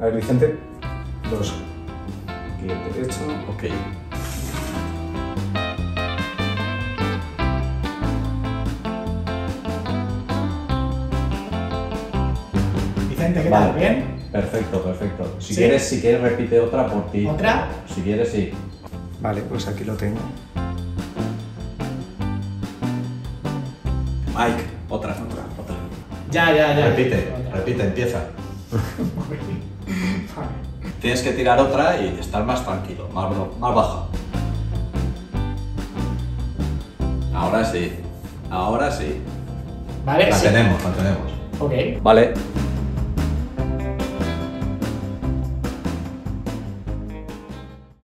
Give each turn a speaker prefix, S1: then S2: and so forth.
S1: A ver, Vicente. Dos. Aquí el derecho.
S2: Ok.
S3: Vicente, ¿qué
S2: Vale.
S3: tal? ¿Bien?
S2: Perfecto, perfecto. Si
S3: ¿Sí?
S2: quieres, si quieres repite otra por ti.
S3: ¿Otra?
S2: Si quieres, sí.
S1: Vale, pues aquí lo tengo.
S2: Mike, otra, otra, otra.
S3: Ya, ya, ya.
S2: Repite,
S3: Otra.
S2: repite, empieza. Tienes que tirar otra y estar más tranquilo, más, más baja. Ahora sí, ahora sí.
S3: Vale,
S2: La
S3: sí.
S2: tenemos, la tenemos.
S3: Ok.
S2: Vale,